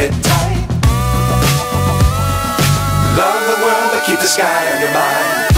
It tight. Love the world, but keep the sky on your mind.